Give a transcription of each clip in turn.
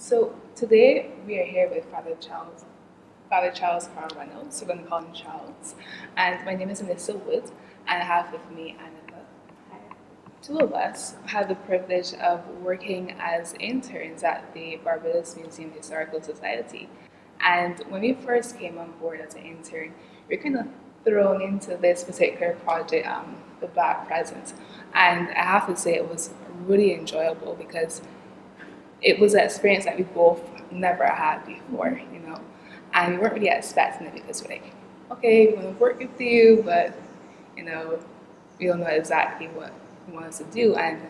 So today we are here with Father Charles, Father Charles Carl Reynolds, so we're going to call him Charles. And my name is Anissa Wood, and I have with me Annika. Two of us had the privilege of working as interns at the Barbados Museum Historical Society. And when we first came on board as an intern, we were kind of thrown into this particular project, um, the Black Presence. And I have to say it was really enjoyable because it was an experience that we both never had before, you know. And we weren't really expecting it because we're like, okay, we want to work with you, but you know, we don't know exactly what we want us to do. And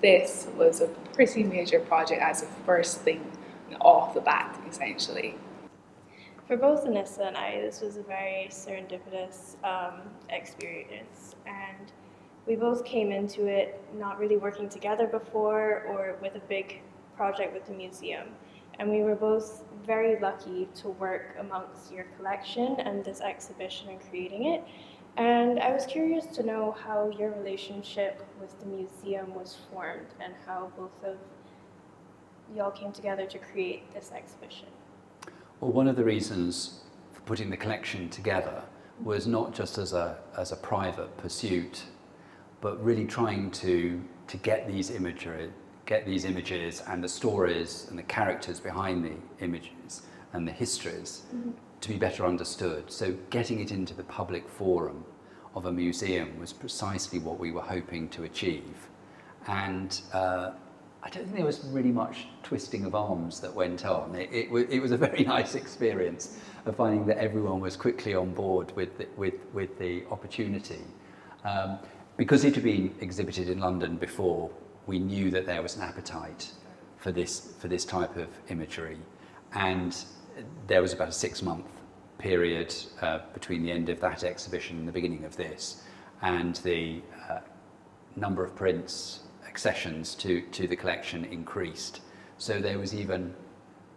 this was a pretty major project as a first thing off the bat, essentially. For both Anissa and I, this was a very serendipitous um, experience, and we both came into it not really working together before or with a big project with the museum. And we were both very lucky to work amongst your collection and this exhibition and creating it. And I was curious to know how your relationship with the museum was formed and how both of y'all came together to create this exhibition. Well, one of the reasons for putting the collection together was not just as a, as a private pursuit, but really trying to, to get these imagery, get these images and the stories and the characters behind the images and the histories mm-hmm. to be better understood. So getting it into the public forum of a museum was precisely what we were hoping to achieve. And uh, I don't think there was really much twisting of arms that went on. It, it, it was a very nice experience of finding that everyone was quickly on board with the, with, with the opportunity. Um, because it had been exhibited in London before, we knew that there was an appetite for this, for this type of imagery. And there was about a six month period uh, between the end of that exhibition and the beginning of this. And the uh, number of prints, accessions to, to the collection increased. So there was even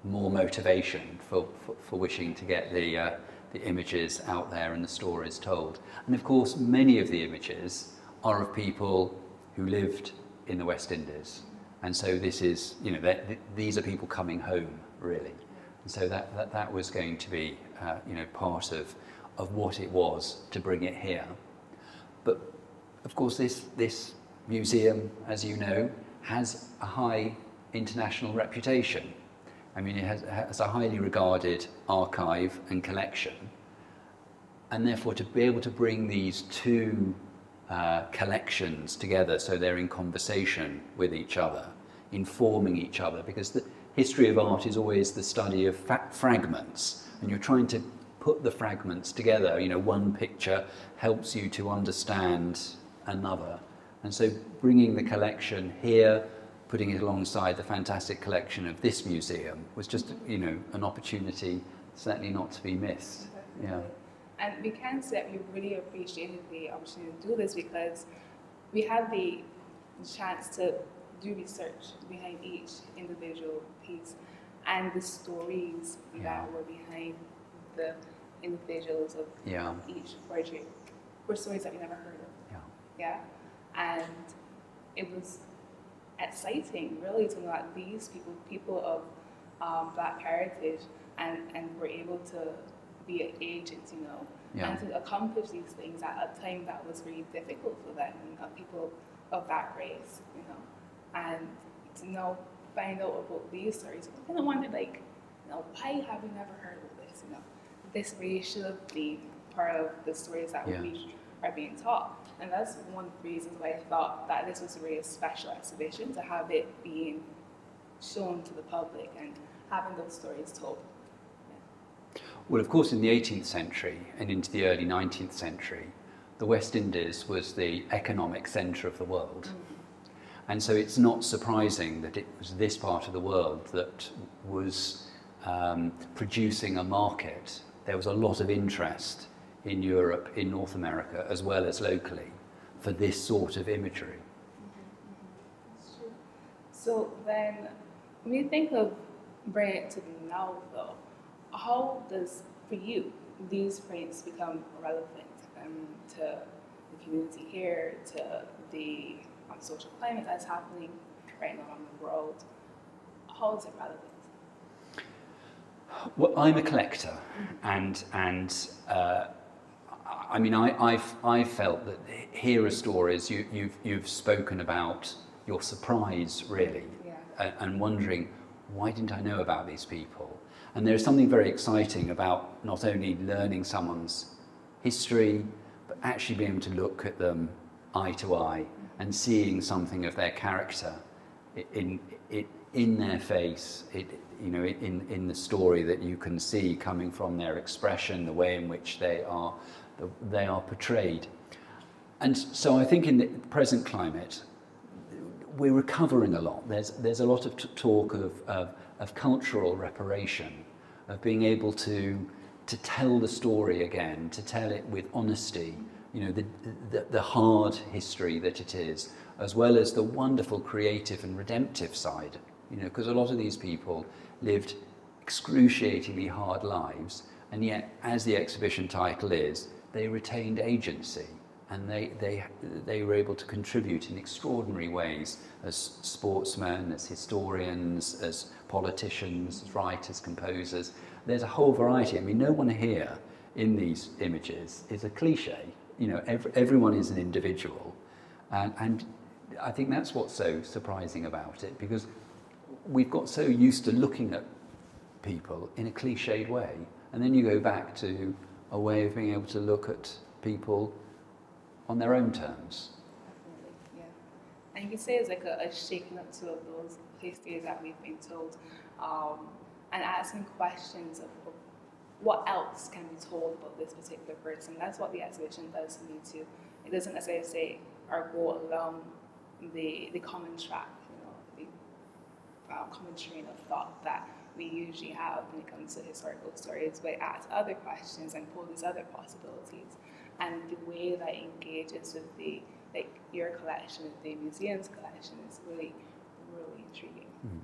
more motivation for, for, for wishing to get the, uh, the images out there and the stories told. And of course, many of the images are of people who lived in the West Indies. And so this is, you know, th these are people coming home, really. And so that, that, that was going to be, uh, you know, part of, of what it was to bring it here. But of course, this, this museum, as you know, has a high international reputation. I mean, it has, has a highly regarded archive and collection. And therefore, to be able to bring these two uh, collections together so they're in conversation with each other, informing each other, because the history of art is always the study of fragments, and you're trying to put the fragments together. You know, one picture helps you to understand another. And so bringing the collection here, putting it alongside the fantastic collection of this museum was just, you know, an opportunity certainly not to be missed. Yeah. And we can say that we really appreciated the opportunity to do this because we had the chance to do research behind each individual piece and the stories yeah. that were behind the individuals of yeah. each project were stories that we never heard of. Yeah. Yeah. And it was exciting really to know that these people, people of um, black heritage and, and were able to be an agent, you know, yeah. and to accomplish these things at a time that was really difficult for them, you know, people of that race, you know, and to know, find out about these stories. I kind of wonder, like, you know, why have we never heard of this? You know, this really should be part of the stories that yeah. we are being taught. And that's one of the reasons why I thought that this was a really special exhibition to have it being shown to the public and having those stories told. Well, of course, in the 18th century and into the early 19th century, the West Indies was the economic centre of the world. And so it's not surprising that it was this part of the world that was um, producing a market. There was a lot of interest in Europe, in North America, as well as locally, for this sort of imagery. So then, when you think of bringing it to now, though, how does, for you, these prints become relevant um, to the community here, to the um, social climate that's happening right now in the world? How is it relevant? Well, I'm a collector, and and uh, I mean, I, I've I've felt that here are stories you, you've you've spoken about your surprise really, Yeah. and, and wondering why didn't I know about these people? And there's something very exciting about not only learning someone's history, but actually being able to look at them eye to eye and seeing something of their character in, in, in their face, it, you know, in, in the story that you can see coming from their expression, the way in which they are, they are portrayed. And so I think in the present climate, we're recovering a lot. There's, there's a lot of talk of, of, of cultural reparation, of being able to, to tell the story again, to tell it with honesty, you know, the, the, the hard history that it is, as well as the wonderful creative and redemptive side, you know, because a lot of these people lived excruciatingly hard lives, and yet, as the exhibition title is, they retained agency and they, they, they were able to contribute in extraordinary ways as sportsmen, as historians, as politicians, as writers, composers. There's a whole variety. I mean, no one here in these images is a cliche. You know, every, everyone is an individual. And, and I think that's what's so surprising about it because we've got so used to looking at people in a cliched way. And then you go back to a way of being able to look at people on their own terms. Definitely, yeah. And you can say it's like a, a shaking up to of those histories that we've been told, um, and asking questions of, of what else can be told about this particular person. That's what the exhibition does to me too. It doesn't necessarily say or go along the the common track, you know, the uh, common train of thought that we usually have when it comes to historical stories, but it asks other questions and poses other possibilities and the way that engages with the like your collection, the museum's collection is really, really intriguing. Mm.